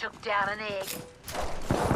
took down an egg.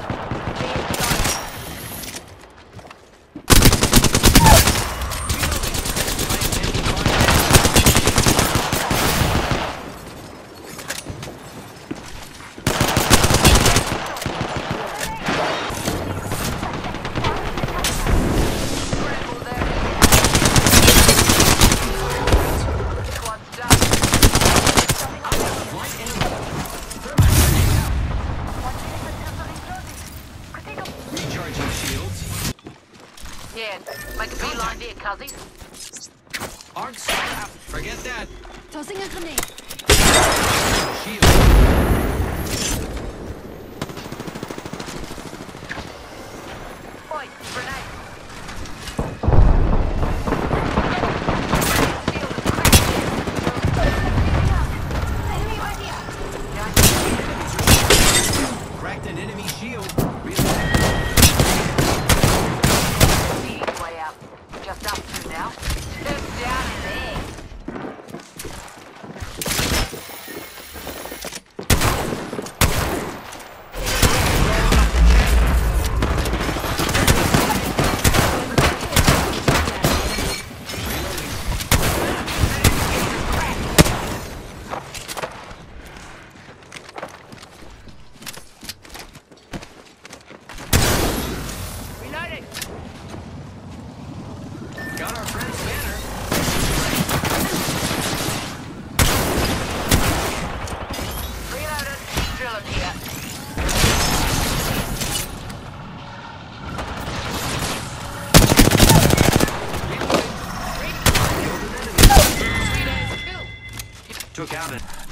Make a beeline there, cuzzies. Arc. Forget that. Tossing a grenade. She took out it.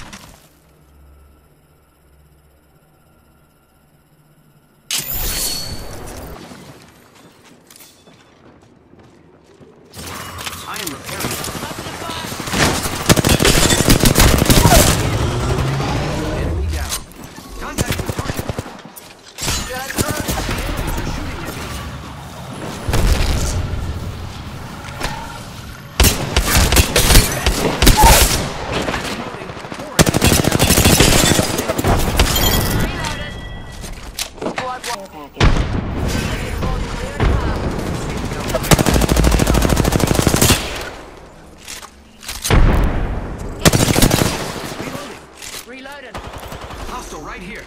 Hostile right here.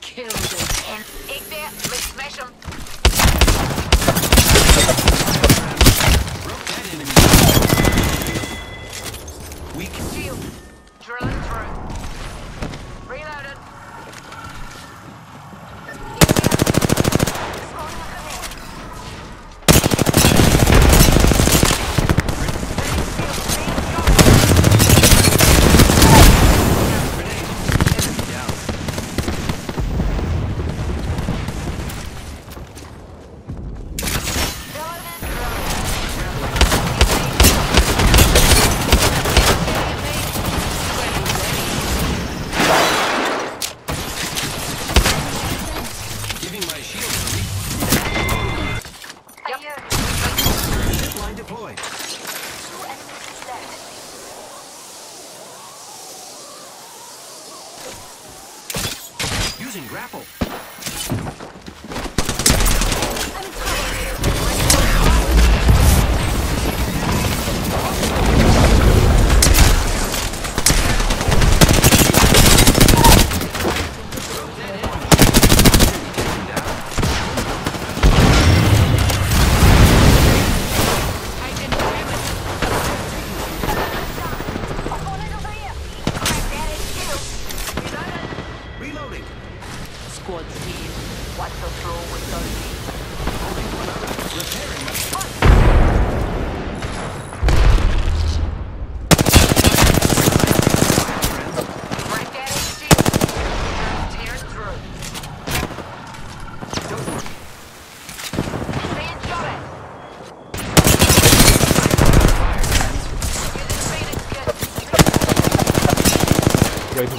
Kill them. Ik there. Let's smash them. destroyed. Using grapple.